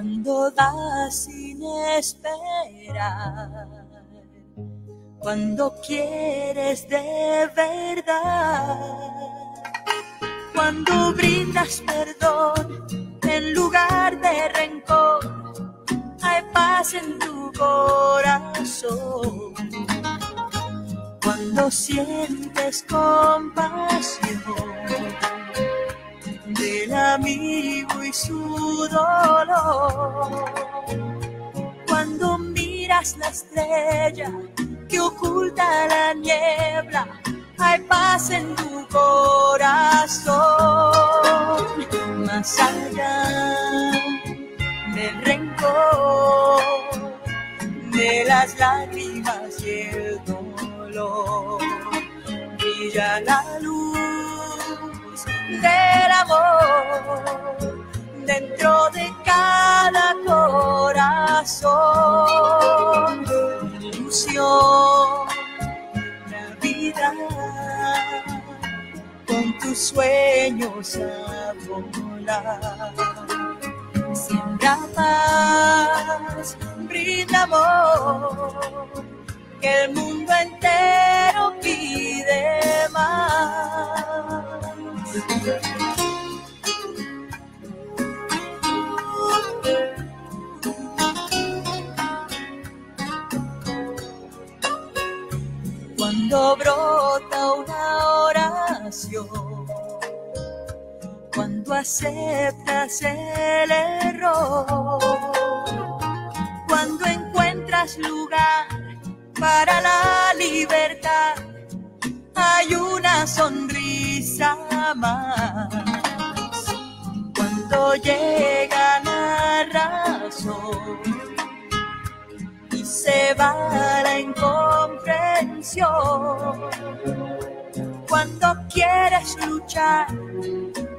cuando das sin esperar, cuando quieres de verdad, cuando brindas perdón en lugar de rencor, hay paz en tu corazón. Cuando sientes compasión del amigo y su dolor. Cuando miras la estrella que oculta la niebla, hay paz en tu corazón. Más allá del rencor, de las lágrimas y el dolor, brilla la luz del amor dentro de cada corazón. Ilusión, Navidad, con tus sueños a volar. Siembra brinda amor, que el mundo entero pide más. Cuando brota una oración, cuando aceptas el error, cuando encuentras lugar para la se va la incomprensión, cuando quieres luchar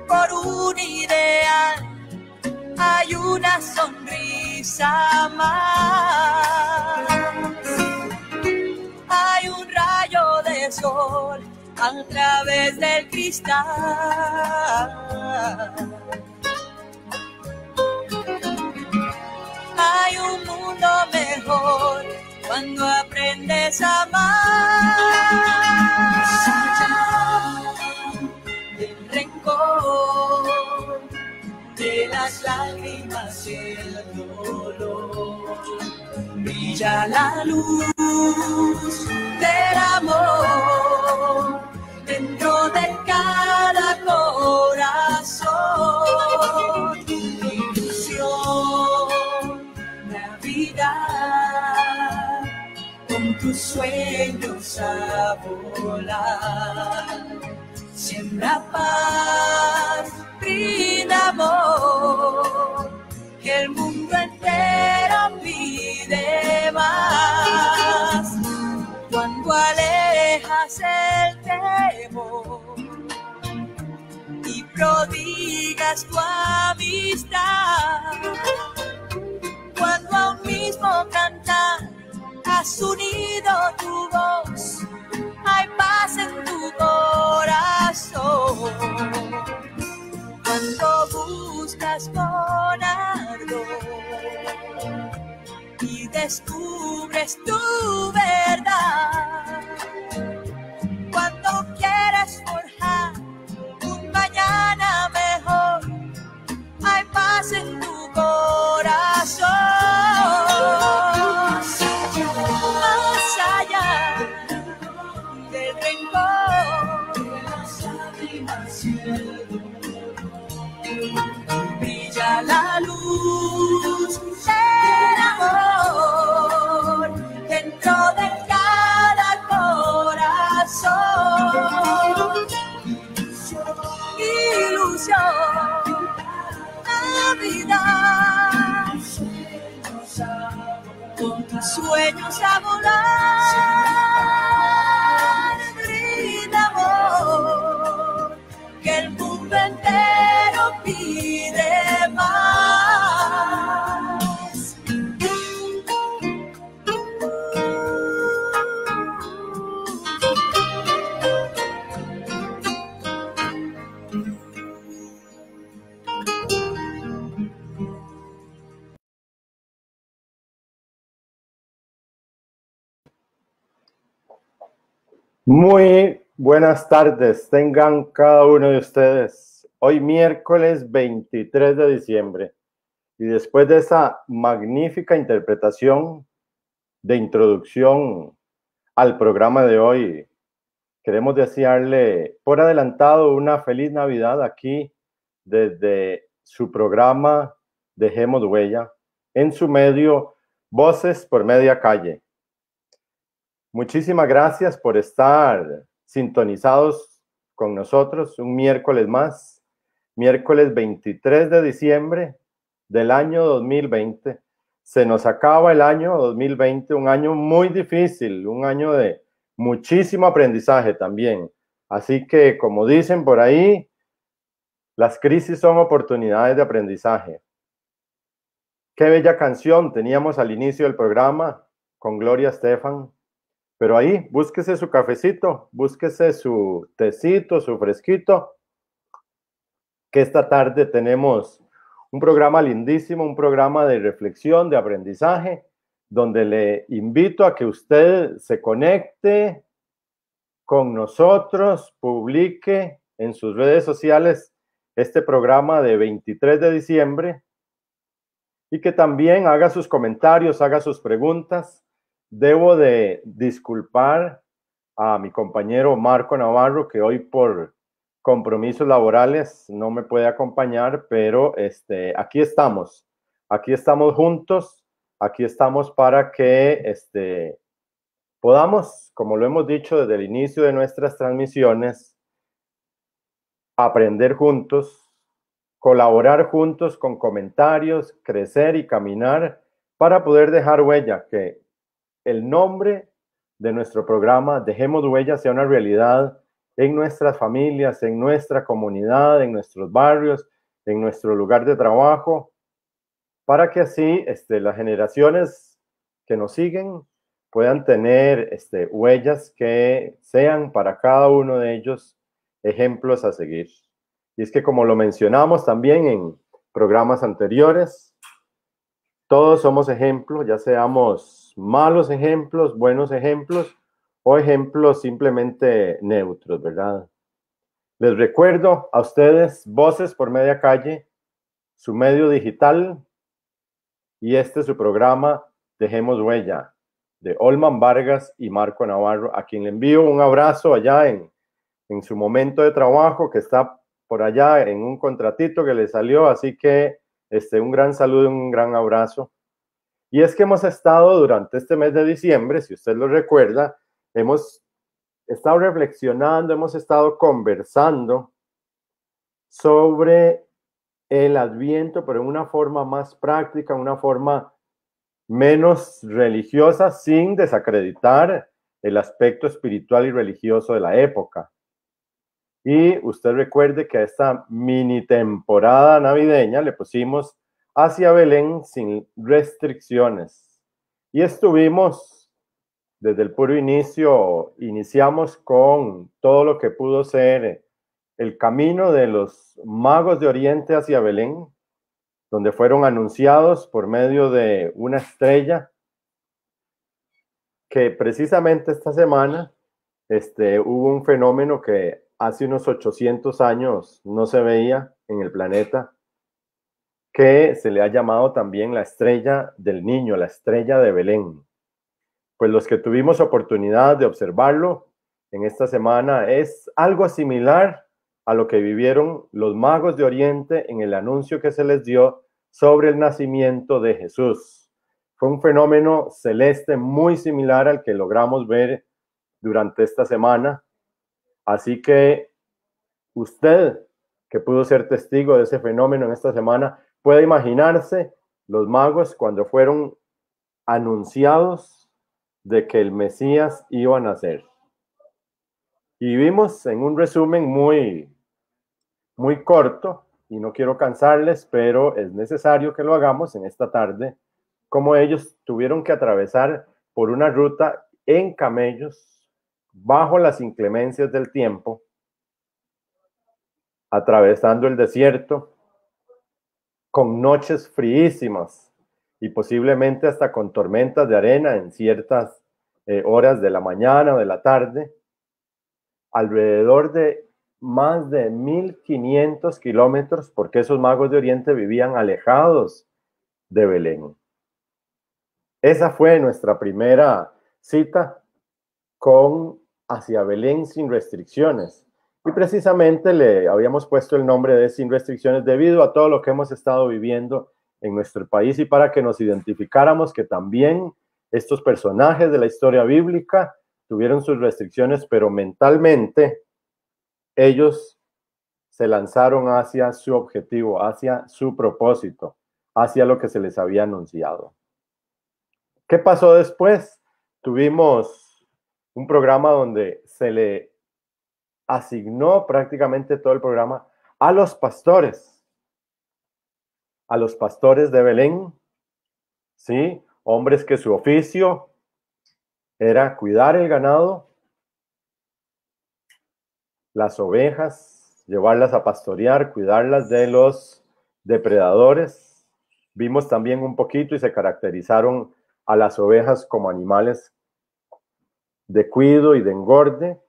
por un ideal, hay una sonrisa más. Hay un rayo de sol a través del cristal. Hay un mundo mejor cuando aprendes a amar. Del rencor, de las lágrimas y el dolor, brilla la luz del amor dentro de cada corazón. Tus sueños a volar. Siembra paz, brinda amor, que el mundo entero pide más. Cuando alejas el temor y prodigas tu amistad, unido tu voz, hay paz en tu corazón. Cuando buscas con ardor y descubres tu verdad. Cuando quieres forjar un mañana mejor, hay paz en tu corazón. La luz del amor dentro de cada corazón. Ilusión, Navidad, con tus sueños a volar, mundo entero pide más. Muy buenas tardes, tengan cada uno de ustedes. Hoy miércoles 23 de diciembre y después de esa magnífica interpretación de introducción al programa de hoy, queremos desearle por adelantado una feliz Navidad aquí desde su programa Dejemos Huella en su medio Voces por Media Calle. Muchísimas gracias por estar sintonizados con nosotros un miércoles más, miércoles 23 de diciembre del año 2020. Se nos acaba el año 2020, un año muy difícil, un año de muchísimo aprendizaje también. Así que, como dicen por ahí, las crisis son oportunidades de aprendizaje. Qué bella canción teníamos al inicio del programa con Gloria Estefan. Pero ahí, búsquese su cafecito, búsquese su tecito, su fresquito, que esta tarde tenemos un programa lindísimo, un programa de reflexión, de aprendizaje, donde le invito a que usted se conecte con nosotros, publique en sus redes sociales este programa de 23 de diciembre y que también haga sus comentarios, haga sus preguntas Debo de disculpar a mi compañero Marco Navarro, que hoy por compromisos laborales no me puede acompañar, pero este, aquí estamos, aquí estamos juntos, aquí estamos para que este, podamos, como lo hemos dicho desde el inicio de nuestras transmisiones, aprender juntos, colaborar juntos con comentarios, crecer y caminar para poder dejar huella, que el nombre de nuestro programa Dejemos Huella sea una realidad en nuestras familias, en nuestra comunidad, en nuestros barrios, en nuestro lugar de trabajo, para que así este, las generaciones que nos siguen puedan tener este, huellas que sean para cada uno de ellos ejemplos a seguir. Y es que como lo mencionamos también en programas anteriores, todos somos ejemplos, ya seamos malos ejemplos, buenos ejemplos o ejemplos simplemente neutros, ¿verdad? Les recuerdo a ustedes Voces por Media Calle, su medio digital y este es su programa Dejemos Huella de Olman Vargas y Marco Navarro, a quien le envío un abrazo allá en, en su momento de trabajo que está por allá en un contratito que le salió, así que este, un gran saludo, un gran abrazo. Y es que hemos estado durante este mes de diciembre, si usted lo recuerda, hemos estado reflexionando, hemos estado conversando sobre el adviento, pero en una forma más práctica, una forma menos religiosa, sin desacreditar el aspecto espiritual y religioso de la época. Y usted recuerde que a esta mini temporada navideña le pusimos hacia Belén sin restricciones. Y estuvimos desde el puro inicio, iniciamos con todo lo que pudo ser el camino de los magos de Oriente hacia Belén, donde fueron anunciados por medio de una estrella que precisamente esta semana este, hubo un fenómeno que hace unos 800 años no se veía en el planeta, que se le ha llamado también la estrella del niño, la estrella de Belén. Pues los que tuvimos oportunidad de observarlo en esta semana es algo similar a lo que vivieron los magos de Oriente en el anuncio que se les dio sobre el nacimiento de Jesús. Fue un fenómeno celeste muy similar al que logramos ver durante esta semana. Así que usted que pudo ser testigo de ese fenómeno en esta semana, Puede imaginarse los magos cuando fueron anunciados de que el Mesías iba a nacer. Y vimos en un resumen muy, muy corto, y no quiero cansarles, pero es necesario que lo hagamos en esta tarde, como ellos tuvieron que atravesar por una ruta en camellos bajo las inclemencias del tiempo, atravesando el desierto, con noches fríísimas y posiblemente hasta con tormentas de arena en ciertas eh, horas de la mañana o de la tarde, alrededor de más de 1500 kilómetros, porque esos magos de Oriente vivían alejados de Belén. Esa fue nuestra primera cita con hacia Belén sin restricciones. Y precisamente le habíamos puesto el nombre de sin restricciones debido a todo lo que hemos estado viviendo en nuestro país y para que nos identificáramos que también estos personajes de la historia bíblica tuvieron sus restricciones, pero mentalmente ellos se lanzaron hacia su objetivo, hacia su propósito, hacia lo que se les había anunciado. ¿Qué pasó después? Tuvimos un programa donde se le asignó prácticamente todo el programa a los pastores, a los pastores de Belén, ¿sí? Hombres que su oficio era cuidar el ganado, las ovejas, llevarlas a pastorear, cuidarlas de los depredadores. Vimos también un poquito y se caracterizaron a las ovejas como animales de cuido y de engorde,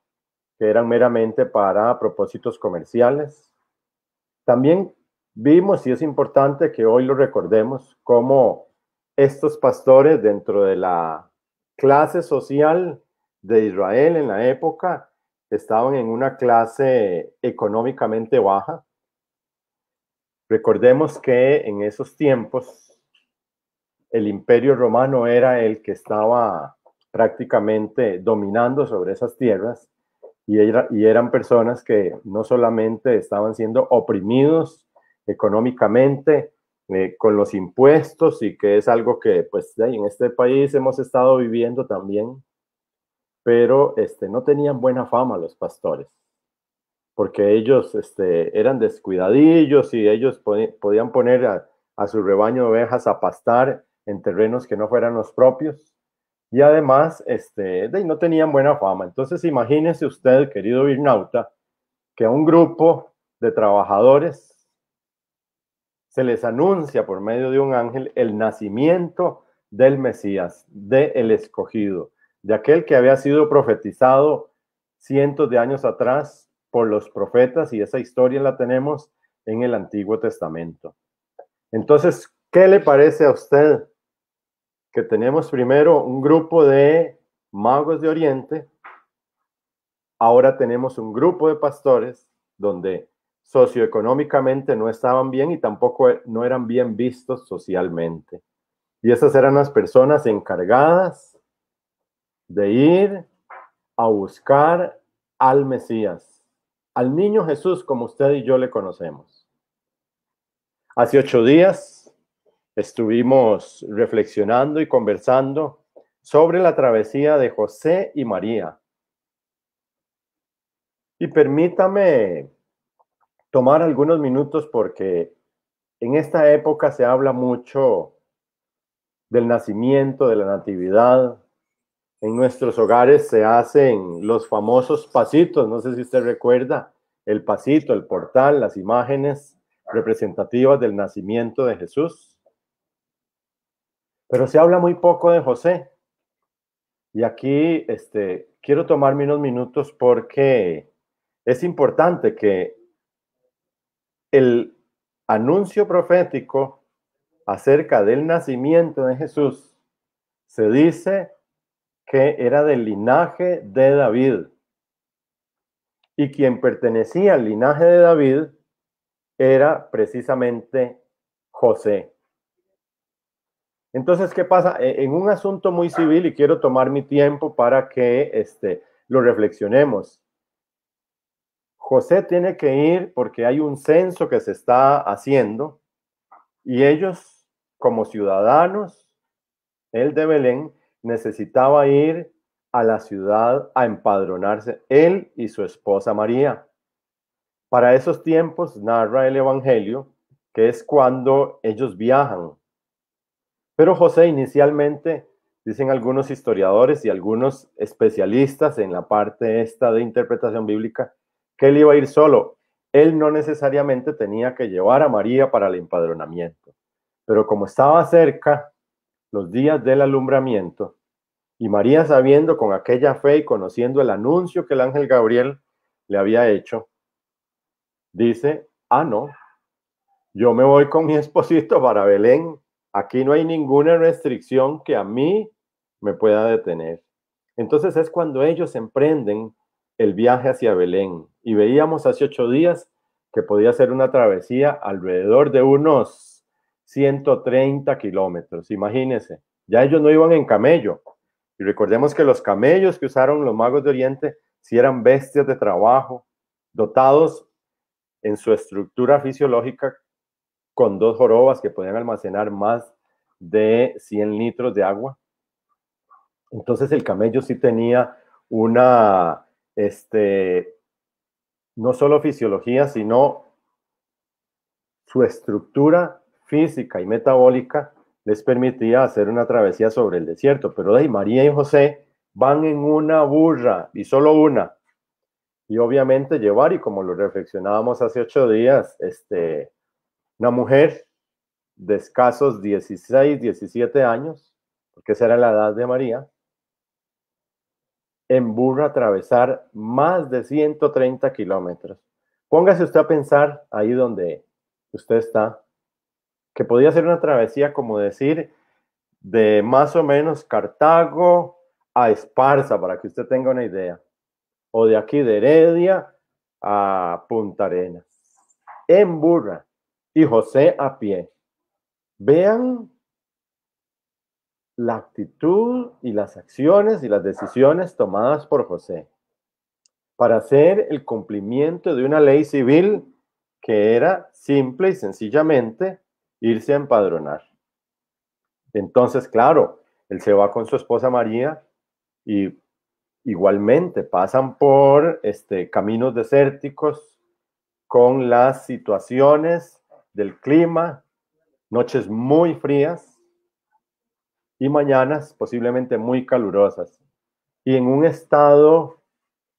que eran meramente para propósitos comerciales. También vimos, y es importante que hoy lo recordemos, cómo estos pastores dentro de la clase social de Israel en la época estaban en una clase económicamente baja. Recordemos que en esos tiempos el imperio romano era el que estaba prácticamente dominando sobre esas tierras y, y eran personas que no solamente estaban siendo oprimidos económicamente eh, con los impuestos y que es algo que pues en este país hemos estado viviendo también, pero este, no tenían buena fama los pastores porque ellos este, eran descuidadillos y ellos podían poner a, a su rebaño de ovejas a pastar en terrenos que no fueran los propios y además este, de, no tenían buena fama. Entonces imagínese usted, querido Virnauta, que a un grupo de trabajadores se les anuncia por medio de un ángel el nacimiento del Mesías, del el escogido, de aquel que había sido profetizado cientos de años atrás por los profetas y esa historia la tenemos en el Antiguo Testamento. Entonces, ¿qué le parece a usted que tenemos primero un grupo de magos de Oriente, ahora tenemos un grupo de pastores donde socioeconómicamente no estaban bien y tampoco no eran bien vistos socialmente. Y esas eran las personas encargadas de ir a buscar al Mesías, al niño Jesús como usted y yo le conocemos. Hace ocho días estuvimos reflexionando y conversando sobre la travesía de José y María. Y permítame tomar algunos minutos porque en esta época se habla mucho del nacimiento, de la natividad. En nuestros hogares se hacen los famosos pasitos, no sé si usted recuerda, el pasito, el portal, las imágenes representativas del nacimiento de Jesús. Pero se habla muy poco de José. Y aquí este, quiero tomarme unos minutos porque es importante que el anuncio profético acerca del nacimiento de Jesús se dice que era del linaje de David. Y quien pertenecía al linaje de David era precisamente José. Entonces, ¿qué pasa? E, en un asunto muy civil, y quiero tomar mi tiempo para que este, lo reflexionemos. José tiene que ir porque hay un censo que se está haciendo y ellos, como ciudadanos, él de Belén, necesitaba ir a la ciudad a empadronarse, él y su esposa María. Para esos tiempos narra el Evangelio que es cuando ellos viajan pero José inicialmente, dicen algunos historiadores y algunos especialistas en la parte esta de interpretación bíblica, que él iba a ir solo. Él no necesariamente tenía que llevar a María para el empadronamiento, pero como estaba cerca los días del alumbramiento, y María sabiendo con aquella fe y conociendo el anuncio que el ángel Gabriel le había hecho, dice, ah, no, yo me voy con mi esposito para Belén. Aquí no hay ninguna restricción que a mí me pueda detener. Entonces es cuando ellos emprenden el viaje hacia Belén. Y veíamos hace ocho días que podía ser una travesía alrededor de unos 130 kilómetros. Imagínense, ya ellos no iban en camello. Y recordemos que los camellos que usaron los magos de Oriente si eran bestias de trabajo, dotados en su estructura fisiológica con dos jorobas que podían almacenar más de 100 litros de agua. Entonces el camello sí tenía una, este, no solo fisiología, sino su estructura física y metabólica les permitía hacer una travesía sobre el desierto. Pero de María y José van en una burra y solo una. Y obviamente llevar, y como lo reflexionábamos hace ocho días, este, una mujer de escasos 16, 17 años, porque esa era la edad de María, en burra atravesar más de 130 kilómetros. Póngase usted a pensar ahí donde usted está, que podía ser una travesía, como decir, de más o menos Cartago a Esparza, para que usted tenga una idea, o de aquí de Heredia a Punta Arenas, en burra, y José a pie. Vean la actitud y las acciones y las decisiones tomadas por José para hacer el cumplimiento de una ley civil que era simple y sencillamente irse a empadronar. Entonces, claro, él se va con su esposa María y igualmente pasan por este, caminos desérticos con las situaciones del clima, noches muy frías y mañanas posiblemente muy calurosas. Y en un estado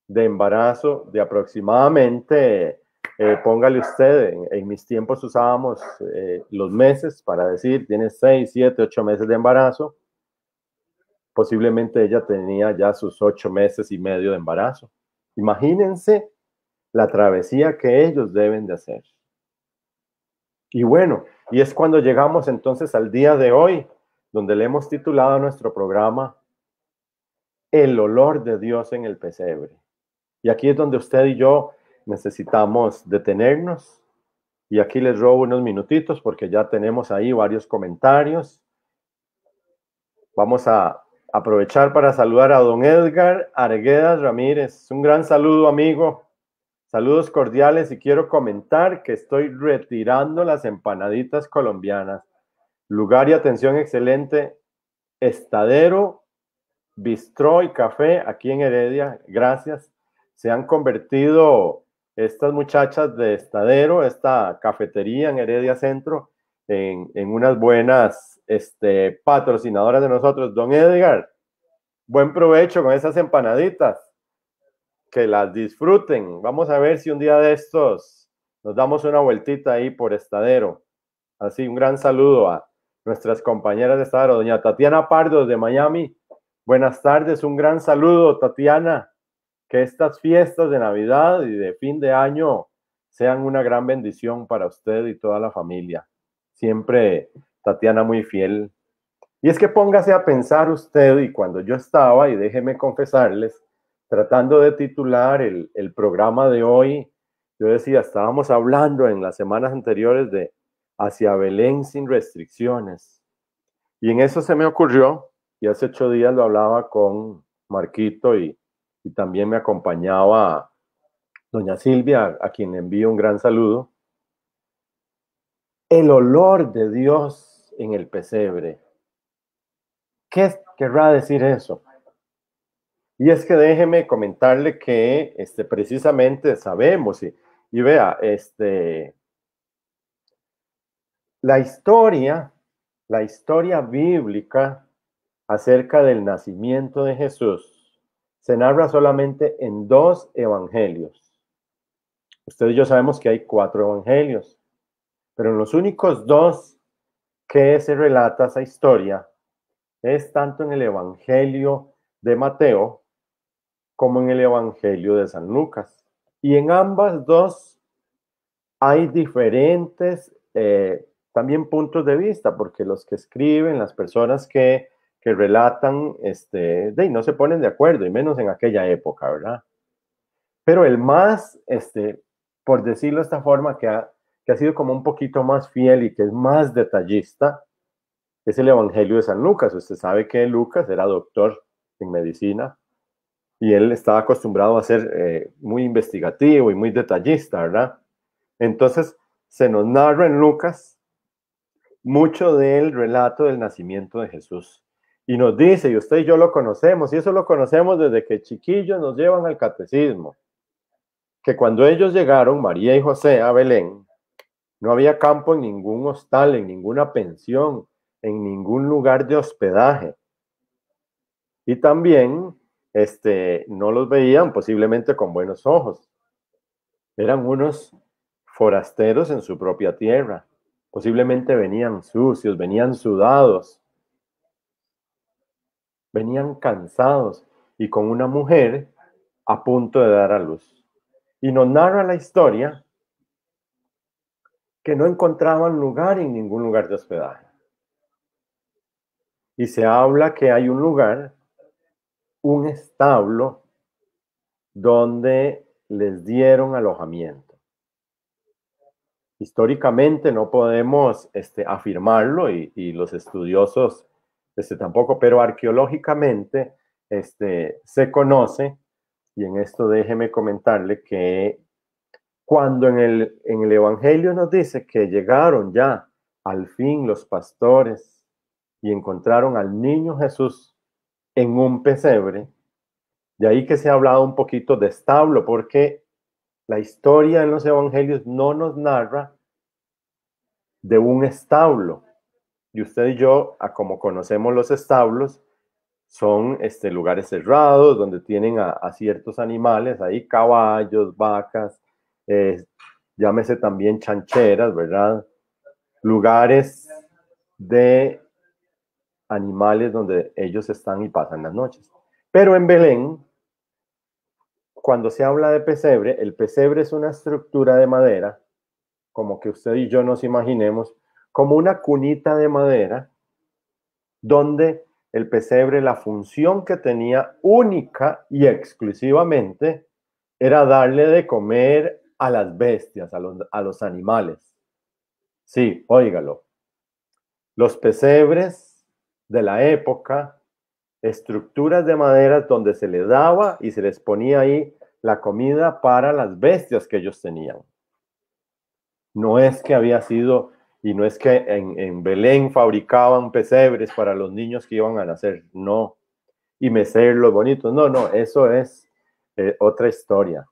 de embarazo de aproximadamente, eh, póngale usted, en, mis tiempos usábamos eh, los meses para decir, tiene 6, 7, 8 meses de embarazo Posiblemente ella tenía ya sus ocho meses y medio de embarazo. Imagínense la travesía que ellos deben de hacer. Y bueno, y es cuando llegamos entonces al día de hoy, donde le hemos titulado a nuestro programa El olor de Dios en el pesebre. Y aquí es donde usted y yo necesitamos detenernos. Y aquí les robo unos minutitos porque ya tenemos ahí varios comentarios. Vamos a aprovechar para saludar a don Edgar Arguedas Ramírez. Un gran saludo, amigo. Saludos cordiales y quiero comentar que estoy retirando las empanaditas colombianas. Lugar y atención excelente. Estadero, bistró y café aquí en Heredia. Gracias. Se han convertido estas muchachas de Estadero, esta cafetería en Heredia Centro, en, unas buenas este, patrocinadoras de nosotros. Don Edgar, buen provecho con esas empanaditas. Que las disfruten. Vamos a ver si un día de estos nos damos una vueltita ahí por Estadero. Así, un gran saludo a nuestras compañeras de Estadero. Doña Tatiana Pardo de Miami. Buenas tardes, un gran saludo, Tatiana. Que estas fiestas de Navidad y de fin de año sean una gran bendición para usted y toda la familia. Siempre Tatiana muy fiel. Y es que póngase a pensar usted, y cuando yo estaba, y déjeme confesarles, tratando de titular el, programa de hoy, yo decía, estábamos hablando en las semanas anteriores de hacia Belén sin restricciones. Y en eso se me ocurrió, y hace ocho días lo hablaba con Marquito y también me acompañaba doña Silvia, a quien envío un gran saludo el olor de Dios en el pesebre. ¿Qué querrá decir eso? Y es que déjeme comentarle que este, precisamente sabemos y, y vea, este, la historia, la historia bíblica acerca del nacimiento de Jesús se narra solamente en dos evangelios. Ustedes y yo sabemos que hay cuatro evangelios. Pero en los únicos dos que se relata esa historia es tanto en el Evangelio de Mateo como en el Evangelio de San Lucas. Y en ambas dos hay diferentes eh, también puntos de vista, porque los que escriben, las personas que, que relatan, este, de, no se ponen de acuerdo, y menos en aquella época, ¿verdad? Pero el más, este, por decirlo de esta forma, que ha, que ha sido como un poquito más fiel y que es más detallista, es el Evangelio de San Lucas. Usted sabe que Lucas era doctor en medicina y él estaba acostumbrado a ser eh, muy investigativo y muy detallista, ¿verdad? Entonces, se nos narra en Lucas mucho del relato del nacimiento de Jesús. Y nos dice, y usted y yo lo conocemos, y eso lo conocemos desde que chiquillos nos llevan al catecismo, que cuando ellos llegaron, María y José, a Belén, no había campo en ningún hostal, en ninguna pensión, en ningún lugar de hospedaje. Y también este, no los veían posiblemente con buenos ojos. Eran unos forasteros en su propia tierra. Posiblemente venían sucios, venían sudados, venían cansados y con una mujer a punto de dar a luz. Y nos narra la historia que no encontraban lugar en ningún lugar de hospedaje. Y se habla que hay un lugar, un establo, donde les dieron alojamiento. Históricamente no podemos este, afirmarlo y, los estudiosos este, tampoco, pero arqueológicamente este, se conoce, y en esto déjeme comentarle que cuando en el, en el Evangelio nos dice que llegaron ya al fin los pastores y encontraron al niño Jesús en un pesebre, de ahí que se ha hablado un poquito de establo, porque la historia en los evangelios no nos narra de un establo. Y usted y yo, a como conocemos los establos, son este, lugares cerrados donde tienen a, ciertos animales, ahí caballos, vacas, eh, llámese también chancheras, ¿verdad? Lugares de animales donde ellos están y pasan las noches. Pero en Belén, cuando se habla de pesebre, el pesebre es una estructura de madera, como que usted y yo nos imaginemos, como una cunita de madera, donde el pesebre, la función que tenía única y exclusivamente, era darle de comer a las bestias, a los, a los animales. Sí, óigalo. Los pesebres de la época estructuras de madera donde se le daba y se les ponía ahí la comida para las bestias que ellos tenían. No es que había sido, y no es que en, Belén fabricaban pesebres para los niños que iban a nacer, no. Y mecerlos bonitos, no, no, eso es eh, otra historia.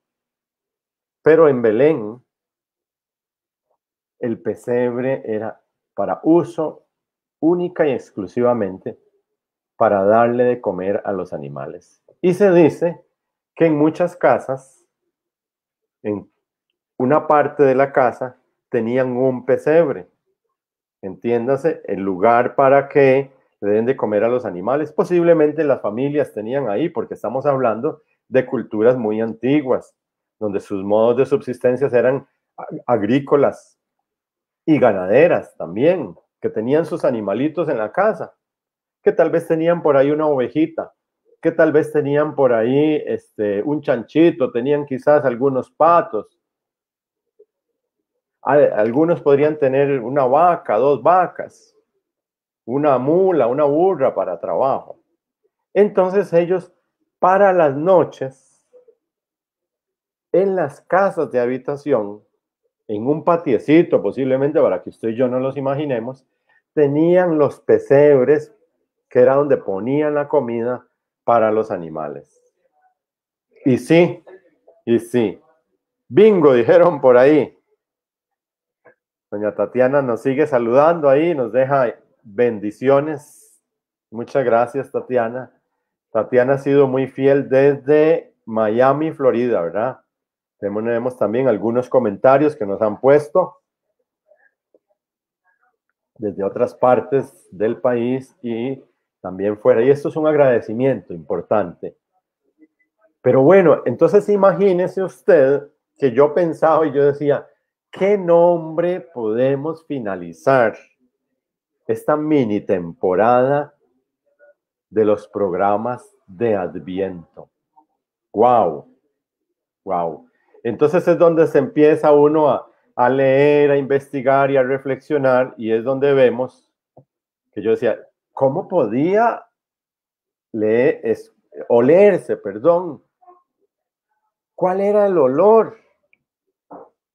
Pero en Belén, el pesebre era para uso única y exclusivamente para darle de comer a los animales. Y se dice que en muchas casas, en una parte de la casa, tenían un pesebre. Entiéndase, el lugar para que le den de comer a los animales. Posiblemente las familias tenían ahí, porque estamos hablando de culturas muy antiguas, donde sus modos de subsistencia eran agrícolas y ganaderas también, que tenían sus animalitos en la casa que tal vez tenían por ahí una ovejita, que tal vez tenían por ahí este, un chanchito, tenían quizás algunos patos. Algunos podrían tener una vaca, dos vacas, una mula, una burra para trabajo. Entonces ellos para las noches, en las casas de habitación, en un patiecito posiblemente para que usted y yo no los imaginemos, tenían los pesebres que era donde ponían la comida para los animales. Y sí, y sí. Bingo, dijeron por ahí. Doña Tatiana nos sigue saludando ahí, nos deja bendiciones. Muchas gracias, Tatiana. Tatiana ha sido muy fiel desde Miami, Florida, ¿verdad? Tenemos también algunos comentarios que nos han puesto desde otras partes del país y también fuera. Y esto es un agradecimiento importante. Pero bueno, entonces imagínese usted que yo pensaba y yo decía, ¿qué nombre podemos finalizar esta mini temporada de los programas de Adviento? ¡Wow! ¡Wow! Entonces es donde se empieza uno a, a leer, a investigar y a reflexionar y es donde vemos que yo decía, ¿cómo podía leer, es, olerse, perdón? ¿Cuál era el olor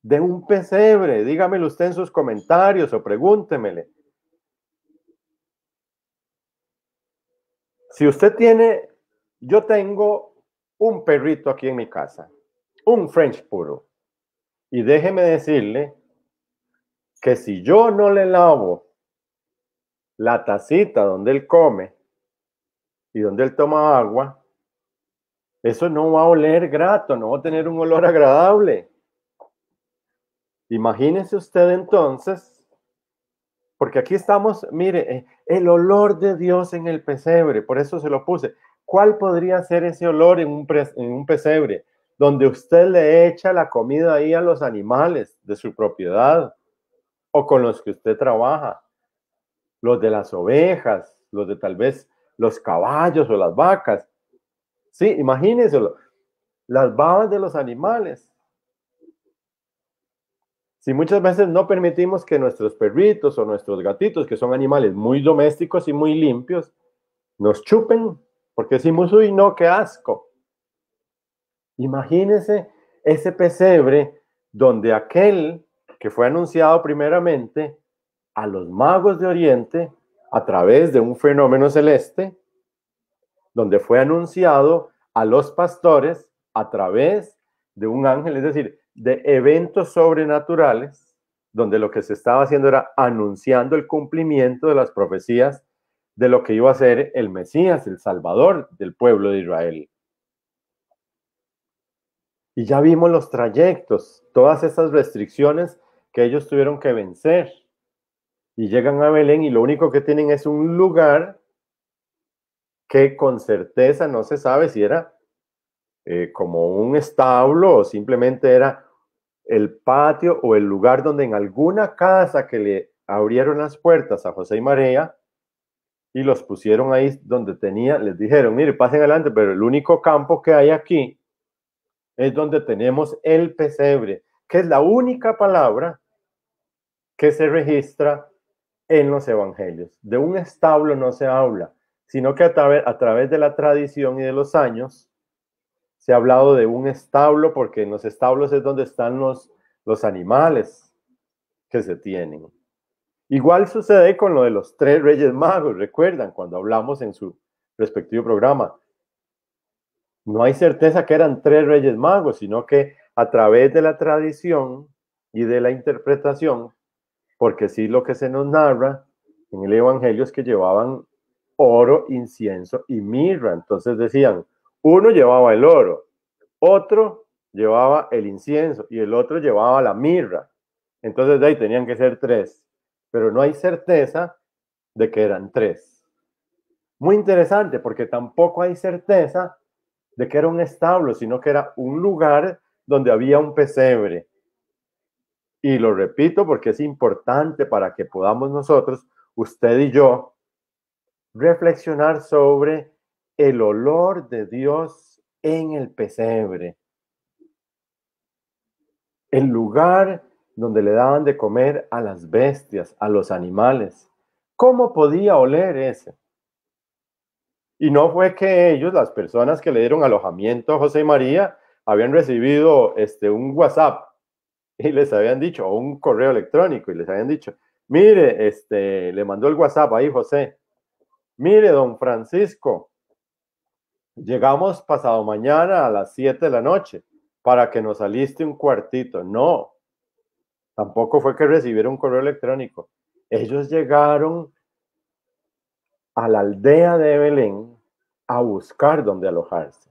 de un pesebre? Dígamelo usted en sus comentarios o pregúntemele. Si usted tiene, yo tengo un perrito aquí en mi casa, un French puro. Y déjeme decirle que si yo no le lavo la tacita donde él come y donde él toma agua, eso no va a oler grato, no va a tener un olor agradable. Imagínese usted entonces, porque aquí estamos, mire, eh, el olor de Dios en el pesebre, por eso se lo puse. ¿Cuál podría ser ese olor en un, en un pesebre? Donde usted le echa la comida ahí a los animales de su propiedad o con los que usted trabaja, los de las ovejas, los de tal vez los caballos o las vacas. Sí, imagínense las babas de los animales. Si muchas veces no permitimos que nuestros perritos o nuestros gatitos, que son animales muy domésticos y muy limpios, nos chupen, porque decimos, uy, no, qué asco. Imagínense ese pesebre donde aquel que fue anunciado primeramente a los magos de Oriente a través de un fenómeno celeste, donde fue anunciado a los pastores a través de un ángel, es decir, de eventos sobrenaturales, donde lo que se estaba haciendo era anunciando el cumplimiento de las profecías de lo que iba a ser el Mesías, el Salvador del pueblo de Israel. Y ya vimos los trayectos, todas esas restricciones que ellos tuvieron que vencer. Y llegan a Belén y lo único que tienen es un lugar que con certeza no se sabe si era eh, como un establo o simplemente era el patio o el lugar donde en alguna casa que le abrieron las puertas a José y María y los pusieron ahí donde tenía, les dijeron, mire, pasen adelante, pero el único campo que hay aquí es donde tenemos el pesebre, que es la única palabra que se registra en los evangelios. De un establo no se habla sino que a, través de la tradición y de los años se ha hablado de un establo, porque en los establos es donde están los, los animales que se tienen. Igual sucede con lo de los tres reyes magos, recuerdan cuando hablamos en su respectivo programa. No hay certeza que eran tres reyes magos, sino que a través de la tradición y de la interpretación, porque sí lo que se nos narra en el Evangelio es que llevaban oro, incienso y mirra. Entonces decían, uno llevaba el oro, otro llevaba el incienso y el otro llevaba la mirra. Entonces de ahí tenían que ser tres, pero no hay certeza de que eran tres. Muy interesante porque tampoco hay certeza de que era un establo, sino que era un lugar donde había un pesebre. Y lo repito porque es importante para que podamos nosotros, usted y yo, reflexionar sobre el olor de Dios en el pesebre. El lugar donde le daban de comer a las bestias, a los animales. ¿Cómo podía oler ese? Y no fue que ellos, las personas que le dieron alojamiento a José y María, habían recibido este, un WhatsApp y les habían dicho, o un correo electrónico y les habían dicho, mire, este, le mandó el WhatsApp ahí José, Mire, don Francisco, llegamos pasado mañana a las 7 de la noche para que nos saliste un cuartito. No, tampoco fue que recibieron un correo electrónico. Ellos llegaron a la aldea de Belén a buscar dónde alojarse.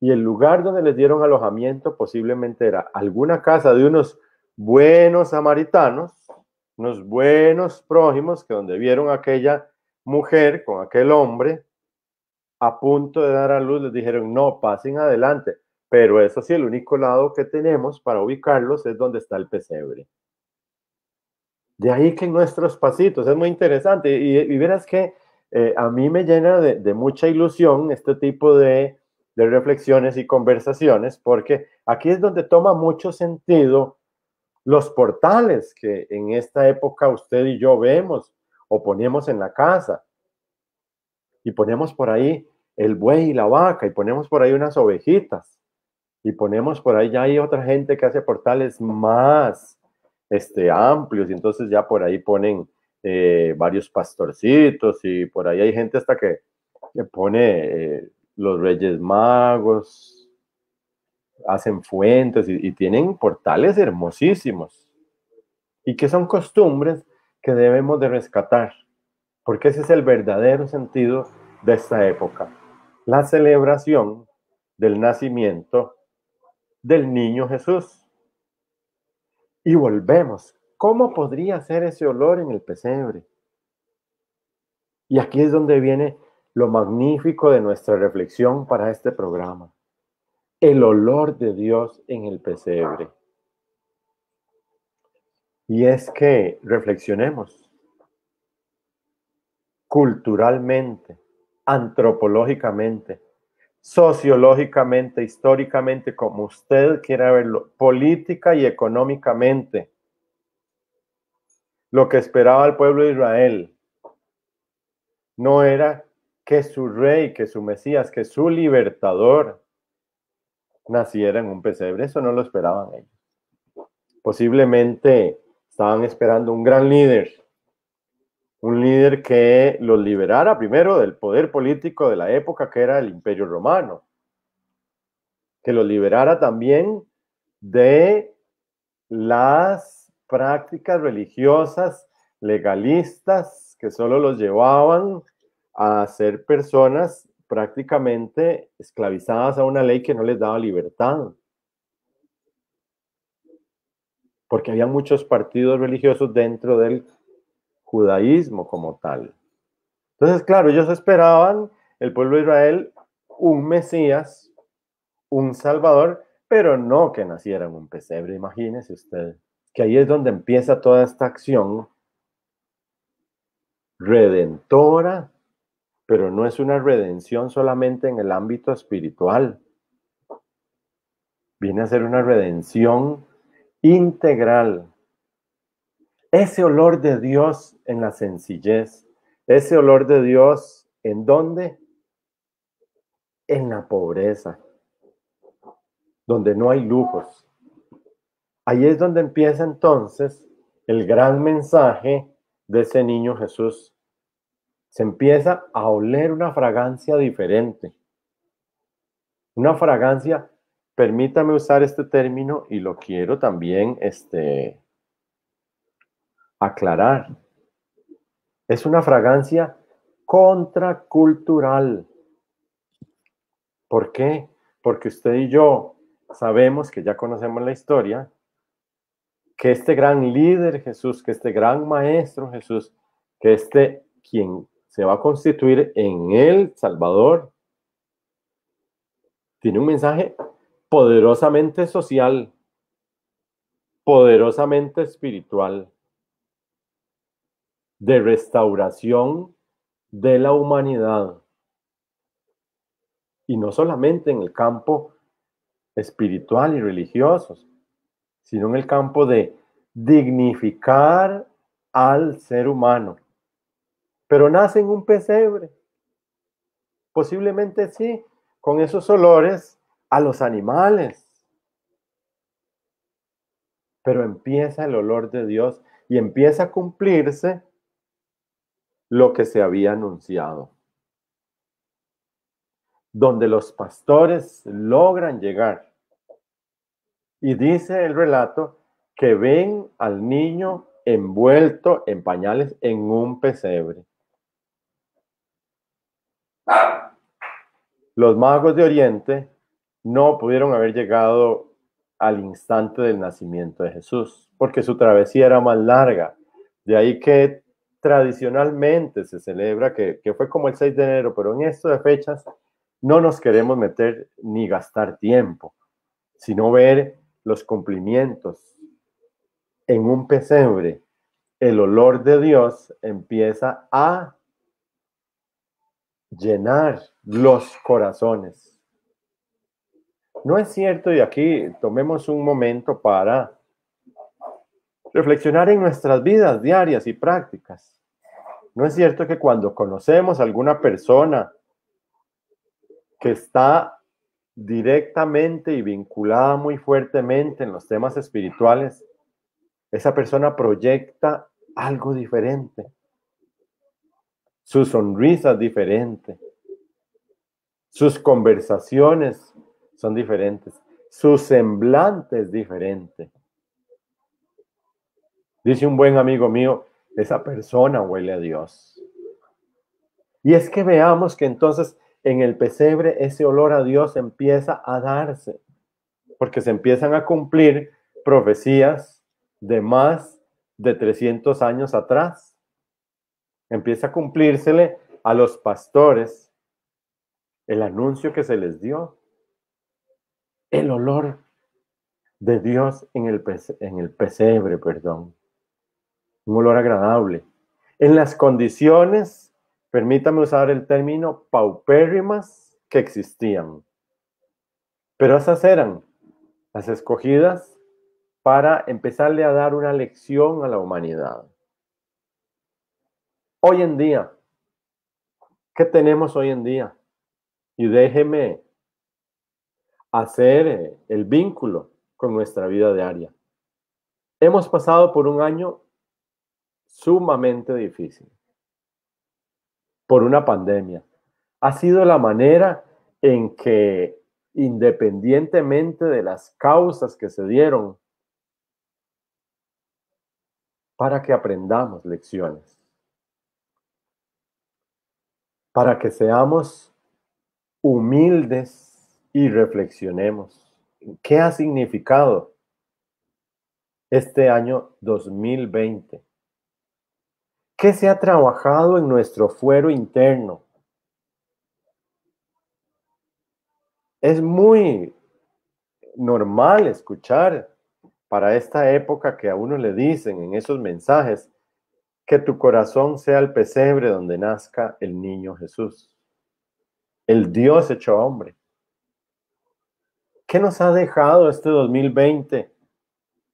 Y el lugar donde les dieron alojamiento posiblemente era alguna casa de unos buenos samaritanos, unos buenos prójimos que donde vieron aquella mujer con aquel hombre a punto de dar a luz, les dijeron, no, pasen adelante, pero eso sí, el único lado que tenemos para ubicarlos es donde está el pesebre. De ahí que nuestros pasitos, es muy interesante. Y, verás que eh, a mí me llena de, mucha ilusión este tipo de, de, reflexiones y conversaciones, porque aquí es donde toma mucho sentido los portales que en esta época usted y yo vemos o ponemos en la casa. Y ponemos por ahí el buey y la vaca, y ponemos por ahí unas ovejitas, y ponemos por ahí ya hay otra gente que hace portales más este, amplios y entonces ya por ahí ponen eh, varios pastorcitos y por ahí hay gente hasta que, pone eh, los reyes magos, hacen fuentes y, y tienen portales hermosísimos y que son costumbres que debemos de rescatar, porque ese es el verdadero sentido de esta época, la celebración del nacimiento del niño Jesús. Y volvemos. ¿Cómo podría ser ese olor en el pesebre? Y aquí es donde viene lo magnífico de nuestra reflexión para este programa. El olor de Dios en el pesebre. Y es que reflexionemos culturalmente, antropológicamente, sociológicamente, históricamente, como usted quiera verlo, política y económicamente. Lo que esperaba el pueblo de Israel no era que su rey, que su Mesías, que su libertador naciera en un pesebre. Eso no lo esperaban ellos. Posiblemente estaban esperando un gran líder, un líder que los liberara primero del poder político de la época que era el Imperio Romano, que los liberara también de las prácticas religiosas legalistas que solo los llevaban a ser personas prácticamente esclavizadas a una ley que no les daba libertad. Porque había muchos partidos religiosos dentro del judaísmo como tal. Entonces, claro, ellos esperaban, el pueblo de Israel, un Mesías, un Salvador, pero no que naciera en un pesebre, imagínese usted, que ahí es donde empieza toda esta acción redentora, pero no es una redención solamente en el ámbito espiritual. Viene a ser una redención integral, ese olor de Dios en la sencillez, ese olor de Dios en dónde? En la pobreza, donde no hay lujos. Ahí es donde empieza entonces el gran mensaje de ese niño Jesús. Se empieza a oler una fragancia diferente. Una fragancia, permítame usar este término y lo quiero también este, aclarar. Es una fragancia contracultural. ¿Por qué? Porque usted y yo sabemos que ya conocemos la historia, que este gran líder Jesús, que este gran maestro Jesús, que este quien se va a constituir en el Salvador, tiene un mensaje poderosamente social, poderosamente espiritual de restauración de la humanidad. Y no solamente en el campo espiritual y religioso, sino en el campo de dignificar al ser humano. Pero nace en un pesebre. Posiblemente sí, con esos olores a los animales. Pero empieza el olor de Dios y empieza a cumplirse lo que se había anunciado. Donde los pastores logran llegar. Y dice el relato que ven al niño envuelto en pañales en un pesebre. Los magos de Oriente no pudieron haber llegado al instante del nacimiento de Jesús, porque su travesía era más larga. De ahí que tradicionalmente se celebra, que, fue como el 6 de enero, pero en esto de fechas no nos queremos meter ni gastar tiempo, sino ver los cumplimientos. En un pesebre, el olor de Dios empieza a llenar los corazones. No es cierto, y aquí tomemos un momento para reflexionar en nuestras vidas diarias y prácticas. No es cierto que cuando conocemos a alguna persona que está directamente y vinculada muy fuertemente en los temas espirituales, esa persona proyecta algo diferente. Su sonrisa es diferente. Sus conversaciones son diferentes. Su semblante es diferente. Dice un buen amigo mío, esa persona huele a Dios. Y es que veamos que entonces en el pesebre ese olor a Dios empieza a darse, porque se empiezan a cumplir profecías de más de 300 años atrás. Empieza a cumplírsele a los pastores el anuncio que se les dio, el olor de Dios en el, en el pesebre, perdón un olor agradable. En las condiciones, permítame usar el término paupérrimas que existían. Pero esas eran las escogidas para empezarle a dar una lección a la humanidad. Hoy en día, ¿qué tenemos hoy en día? Y déjeme hacer el vínculo con nuestra vida diaria. Hemos pasado por un año sumamente difícil por una pandemia. Ha sido la manera en que, independientemente de las causas que se dieron, para que aprendamos lecciones, para que seamos humildes y reflexionemos. ¿Qué ha significado este año 2020? ¿Qué se ha trabajado en nuestro fuero interno? Es muy normal escuchar para esta época que a uno le dicen en esos mensajes que tu corazón sea el pesebre donde nazca el niño Jesús, el Dios hecho hombre. ¿Qué nos ha dejado este 2020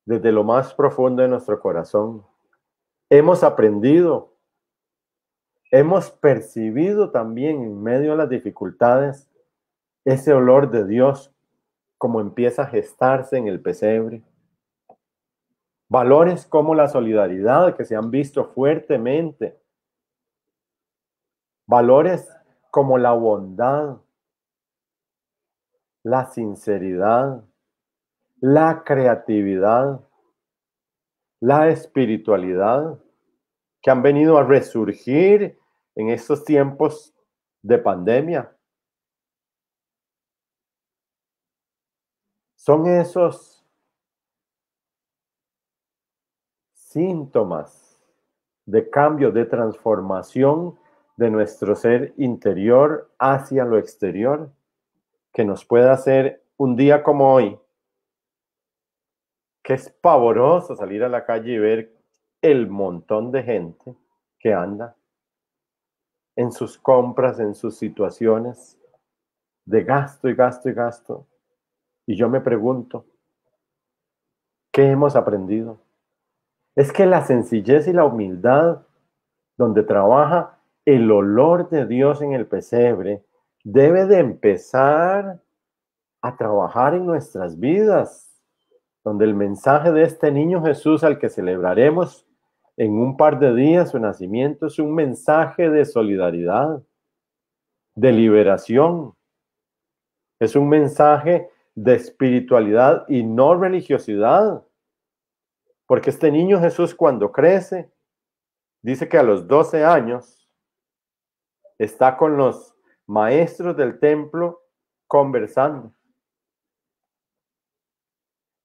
desde lo más profundo de nuestro corazón? Hemos aprendido, hemos percibido también en medio de las dificultades ese olor de Dios como empieza a gestarse en el pesebre. Valores como la solidaridad que se han visto fuertemente. Valores como la bondad, la sinceridad, la creatividad, la espiritualidad que han venido a resurgir en estos tiempos de pandemia. Son esos síntomas de cambio, de transformación de nuestro ser interior hacia lo exterior que nos puede hacer un día como hoy que es pavoroso salir a la calle y ver el montón de gente que anda en sus compras, en sus situaciones de gasto y gasto y gasto. Y yo me pregunto, ¿qué hemos aprendido? Es que la sencillez y la humildad, donde trabaja el olor de Dios en el pesebre, debe de empezar a trabajar en nuestras vidas donde el mensaje de este niño Jesús al que celebraremos en un par de días su nacimiento es un mensaje de solidaridad, de liberación. Es un mensaje de espiritualidad y no religiosidad. Porque este niño Jesús cuando crece, dice que a los 12 años está con los maestros del templo conversando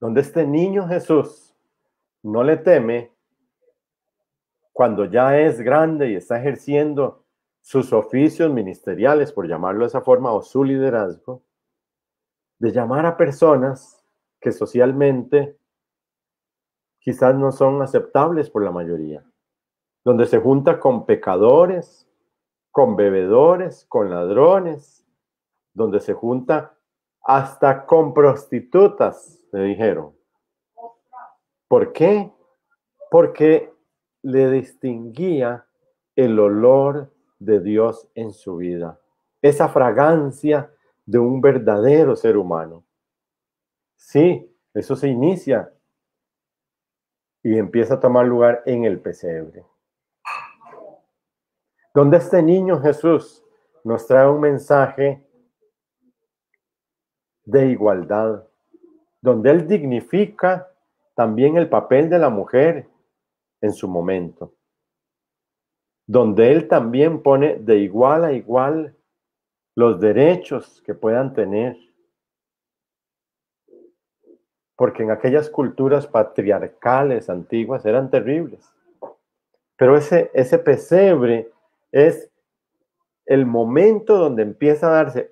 donde este niño Jesús no le teme cuando ya es grande y está ejerciendo sus oficios ministeriales, por llamarlo de esa forma, o su liderazgo, de llamar a personas que socialmente quizás no son aceptables por la mayoría, donde se junta con pecadores, con bebedores, con ladrones, donde se junta hasta con prostitutas, le dijeron. ¿Por qué? Porque le distinguía el olor de Dios en su vida, esa fragancia de un verdadero ser humano. Sí, eso se inicia y empieza a tomar lugar en el pesebre. Donde este niño Jesús nos trae un mensaje de igualdad, donde Él dignifica también el papel de la mujer en su momento, donde Él también pone de igual a igual los derechos que puedan tener porque en aquellas culturas patriarcales antiguas eran terribles. Pero ese, ese pesebre es el momento donde empieza a darse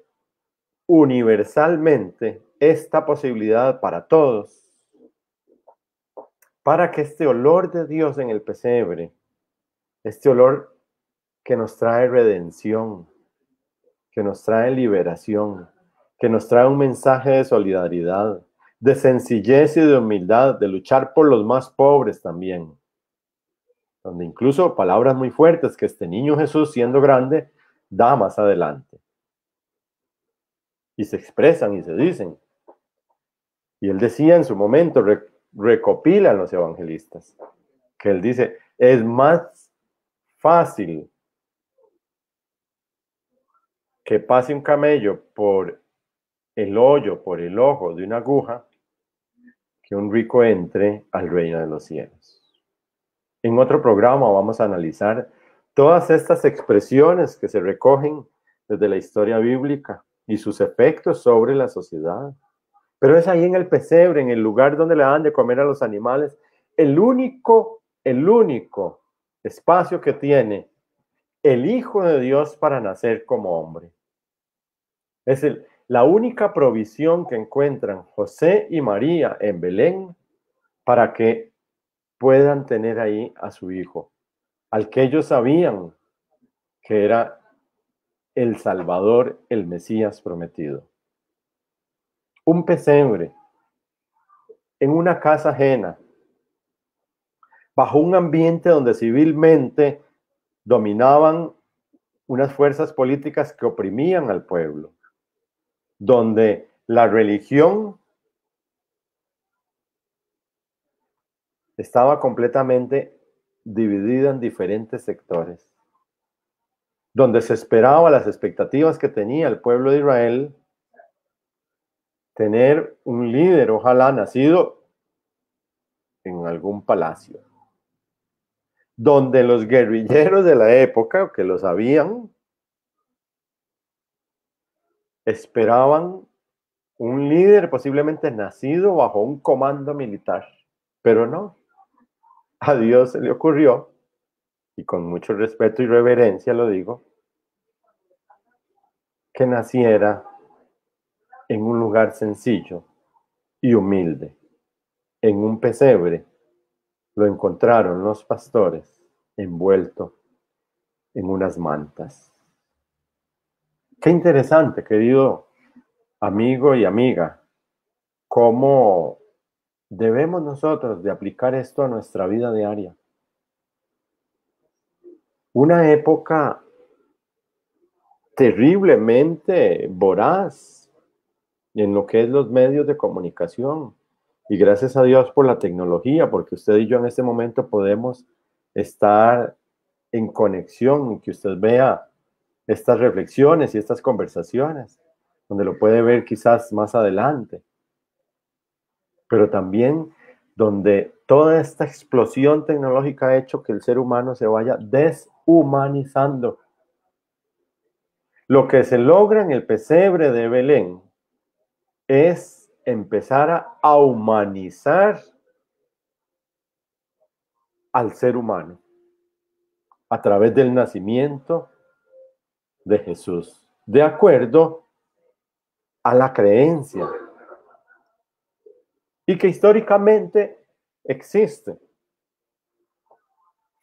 universalmente esta posibilidad para todos, para que este olor de Dios en el pesebre, este olor que nos trae redención, que nos trae liberación, que nos trae un mensaje de solidaridad, de sencillez y de humildad, de luchar por los más pobres también. Donde incluso palabras muy fuertes que este niño Jesús, siendo grande, da más adelante. Y se expresan y se dicen. Y él decía en su momento, recopilan los evangelistas, que él dice, es más fácil que pase un camello por el hoyo, por el ojo de una aguja, que un rico entre al reino de los cielos. En otro programa vamos a analizar todas estas expresiones que se recogen desde la historia bíblica y sus efectos sobre la sociedad. Pero es ahí en el pesebre, en el lugar donde le dan de comer a los animales, el único, el único espacio que tiene el Hijo de Dios para nacer como hombre. Es el, la única provisión que encuentran José y María en Belén para que puedan tener ahí a su hijo, al que ellos sabían que era el Salvador, el Mesías prometido. Un pesebre en una casa ajena, bajo un ambiente donde civilmente dominaban unas fuerzas políticas que oprimían al pueblo donde la religión estaba completamente dividida en diferentes sectores, donde se esperaba las expectativas que tenía el pueblo de Israel, tener un líder, ojalá nacido en algún palacio, donde los guerrilleros de la época, que lo sabían, esperaban un líder posiblemente nacido bajo un comando militar, pero no. A Dios se le ocurrió, y con mucho respeto y reverencia lo digo, que naciera en un lugar sencillo y humilde, en un pesebre. Lo encontraron los pastores envuelto en unas mantas. Qué interesante, querido amigo y amiga, cómo debemos nosotros de aplicar esto a nuestra vida diaria. Una época terriblemente voraz en lo que es los medios de comunicación. Y gracias a Dios por la tecnología, porque usted y yo en este momento podemos estar en conexión y que usted vea estas reflexiones y estas conversaciones, donde lo puede ver quizás más adelante, pero también donde toda esta explosión tecnológica ha hecho que el ser humano se vaya deshumanizando. Lo que se logra en el pesebre de Belén es empezar a humanizar al ser humano a través del nacimiento de Jesús, de acuerdo a la creencia y que históricamente existe.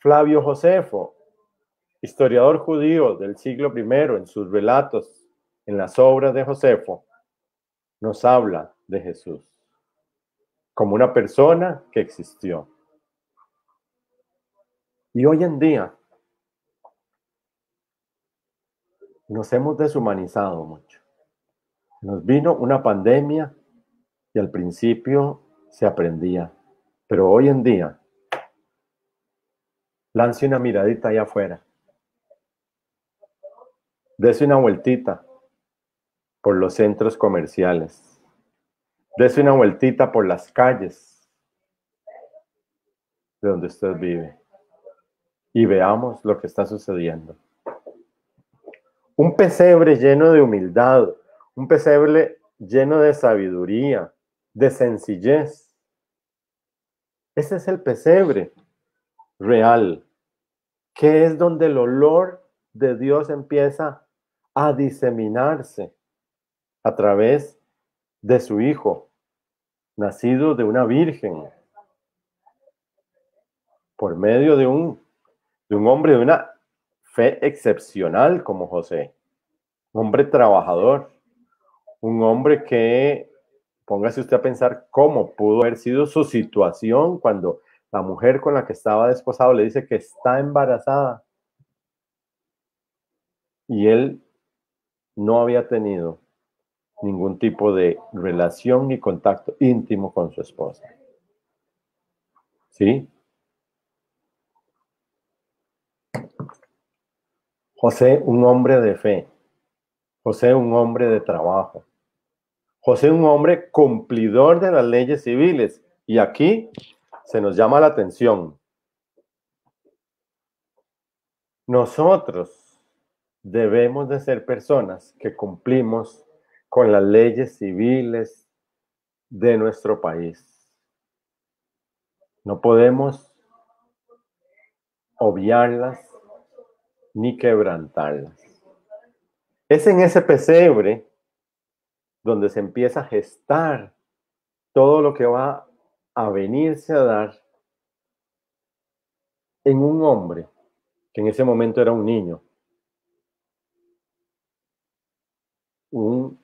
Flavio Josefo, historiador judío del siglo I, en sus relatos, en las obras de Josefo, nos habla de Jesús como una persona que existió. Y hoy en día nos hemos deshumanizado mucho. Nos vino una pandemia y al principio se aprendía, pero hoy en día lance una miradita allá afuera. Dese una vueltita por los centros comerciales. Dese una vueltita por las calles de donde usted vive y veamos lo que está sucediendo. Un pesebre lleno de humildad, un pesebre lleno de sabiduría, de sencillez. Ese es el pesebre real, que es donde el olor de Dios empieza a diseminarse a través de su Hijo, nacido de una virgen, por medio de un, de un hombre de una fe excepcional como José, hombre trabajador, un hombre que, póngase usted a pensar cómo pudo haber sido su situación cuando la mujer con la que estaba desposado le dice que está embarazada. Y él no había tenido ningún tipo de relación ni contacto íntimo con su esposa. ¿Sí? José, un hombre de fe. José, un hombre de trabajo. José, un hombre cumplidor de las leyes civiles. Y aquí se nos llama la atención. Nosotros debemos de ser personas que cumplimos con las leyes civiles de nuestro país. No podemos obviarlas ni quebrantarlas. Es en ese pesebre donde se empieza a gestar todo lo que va a venirse a dar en un hombre que en ese momento era un niño, un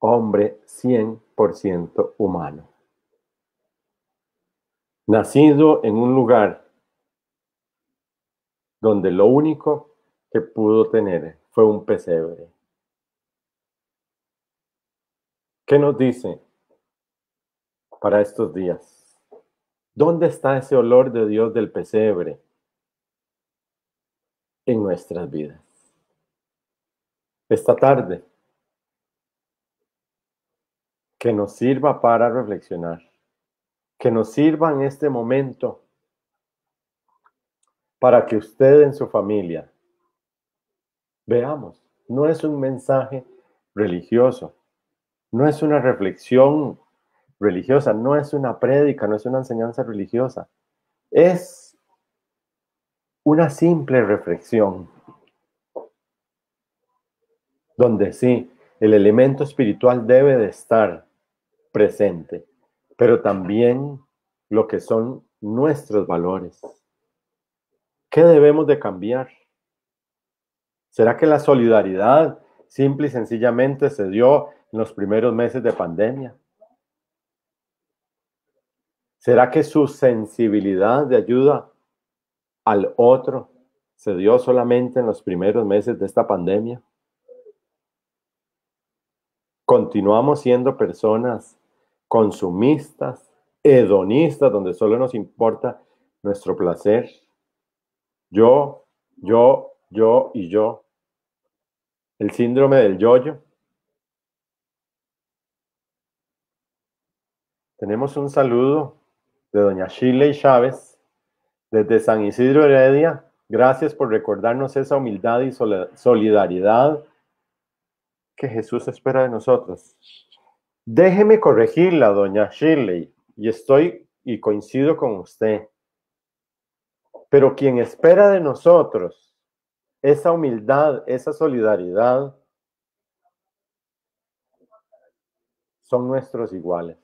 hombre 100% humano, nacido en un lugar donde lo único que pudo tener fue un pesebre. ¿Qué nos dice para estos días? ¿Dónde está ese olor de Dios del pesebre en nuestras vidas? Esta tarde, que nos sirva para reflexionar, que nos sirva en este momento para que usted en su familia veamos, no es un mensaje religioso, no es una reflexión religiosa, no es una prédica, no es una enseñanza religiosa, es una simple reflexión donde sí, el elemento espiritual debe de estar presente, pero también lo que son nuestros valores. ¿Qué debemos de cambiar? ¿Será que la solidaridad simple y sencillamente se dio en los primeros meses de pandemia? ¿Será que su sensibilidad de ayuda al otro se dio solamente en los primeros meses de esta pandemia? Continuamos siendo personas consumistas, hedonistas, donde solo nos importa nuestro placer. Yo, yo, yo y yo. El síndrome del yoyo. Tenemos un saludo de doña Shirley Chávez desde San Isidro Heredia. Gracias por recordarnos esa humildad y solidaridad que Jesús espera de nosotros. Déjeme corregirla, doña Shirley, y estoy y coincido con usted. Pero quien espera de nosotros esa humildad, esa solidaridad, son nuestros iguales.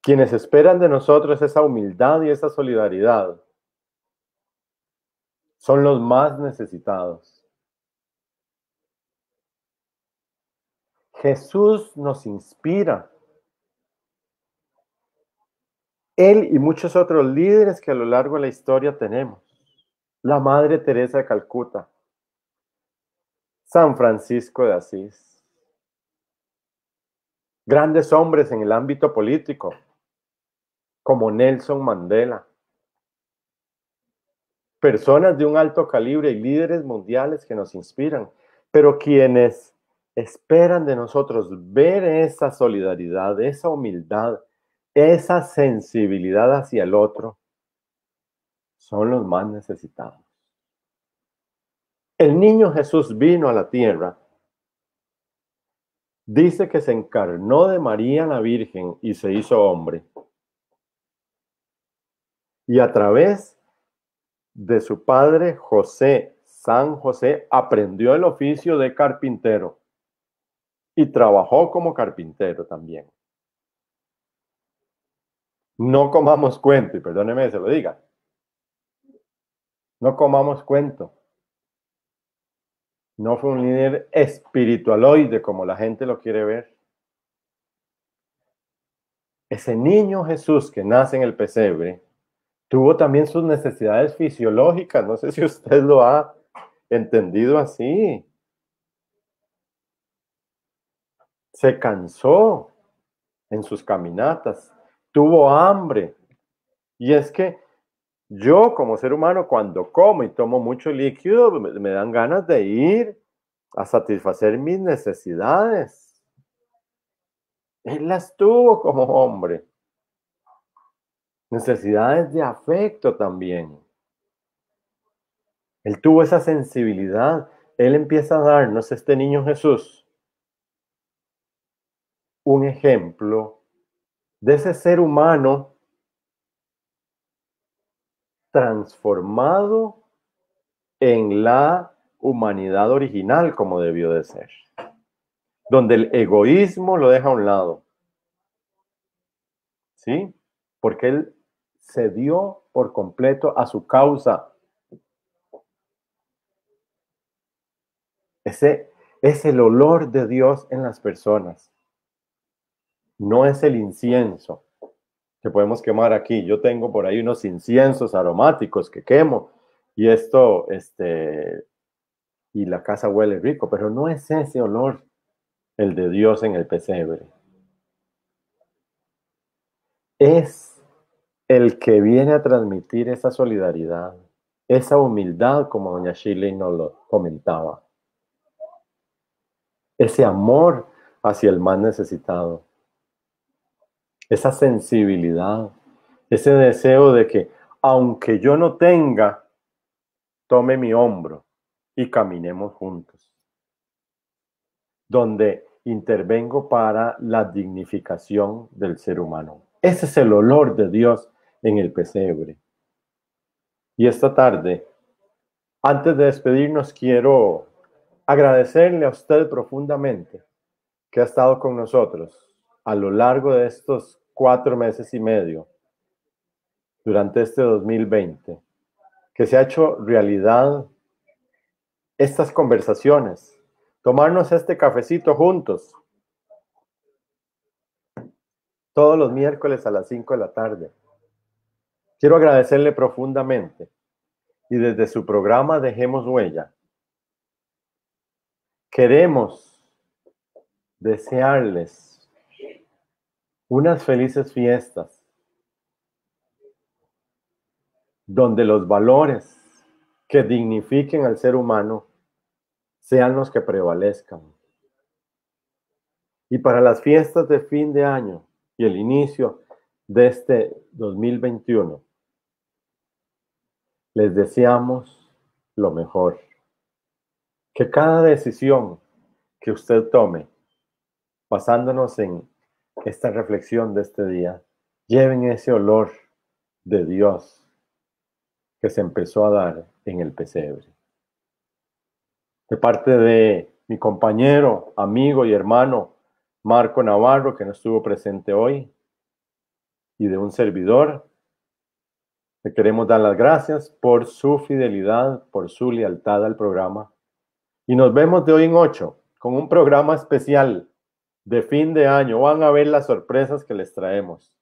quienes esperan de nosotros esa humildad y esa solidaridad son los más necesitados. Jesús nos inspira. Él y muchos otros líderes que a lo largo de la historia tenemos. La Madre Teresa de Calcuta, San Francisco de Asís, grandes hombres en el ámbito político, como Nelson Mandela, personas de un alto calibre y líderes mundiales que nos inspiran, pero quienes esperan de nosotros ver esa solidaridad, esa humildad, esa sensibilidad hacia el otro, son los más necesitados. El niño Jesús vino a la tierra. Dice que se encarnó de María la Virgen y se hizo hombre. Y a través de su padre José, San José, aprendió el oficio de carpintero y trabajó como carpintero también. No comamos cuento, y perdóneme se lo diga. No comamos cuento. No fue un líder espiritualoide como la gente lo quiere ver. Ese niño Jesús que nace en el pesebre tuvo también sus necesidades fisiológicas. No sé si usted lo ha entendido así. Se cansó en sus caminatas, tuvo hambre. Y es que yo como ser humano cuando como y tomo mucho líquido, me, dan ganas de ir a satisfacer mis necesidades. Él las tuvo como hombre. Necesidades de afecto también. Él tuvo esa sensibilidad. Él empieza a darnos, este niño Jesús, un ejemplo de ese ser humano transformado en la humanidad original como debió de ser, donde el egoísmo lo deja a un lado. ¿Sí? Porque él se dio por completo a su causa. Ese es el olor de Dios en las personas. No es el incienso que podemos quemar aquí. Yo tengo por ahí unos inciensos aromáticos que quemo y esto, este, y la casa huele rico, pero no es ese olor el de Dios en el pesebre. Es el que viene a transmitir esa solidaridad, esa humildad, como doña Shirley nos lo comentaba. Ese amor hacia el más necesitado esa sensibilidad, ese deseo de que aunque yo no tenga, tome mi hombro y caminemos juntos. Donde intervengo para la dignificación del ser humano. Ese es el olor de Dios en el pesebre. Y esta tarde, antes de despedirnos, quiero agradecerle a usted profundamente que ha estado con nosotros a lo largo de estos cuatro meses y medio, durante este 2020, que se ha hecho realidad estas conversaciones, tomarnos este cafecito juntos, todos los miércoles a las 5 de la tarde. Quiero agradecerle profundamente y desde su programa Dejemos Huella, queremos desearles unas felices fiestas donde los valores que dignifiquen al ser humano sean los que prevalezcan. Y para las fiestas de fin de año y el inicio de este 2021, les deseamos lo mejor. Que cada decisión que usted tome, basándonos en esta reflexión de este día, lleven ese olor de Dios que se empezó a dar en el pesebre. De parte de mi compañero, amigo y hermano Marco Navarro, que no estuvo presente hoy, y de un servidor. Le queremos dar las gracias por su fidelidad, por su lealtad al programa. Y nos vemos de hoy en ocho con un programa especial de fin de año. Van a ver las sorpresas que les traemos.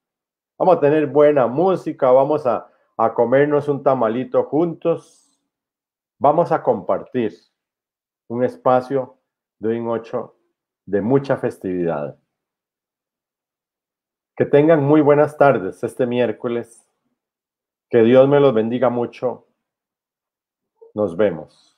Vamos a tener buena música, vamos a, a comernos un tamalito juntos. Vamos a compartir un espacio de en ocho de mucha festividad. Que tengan muy buenas tardes este miércoles. Que Dios me los bendiga mucho. Nos vemos.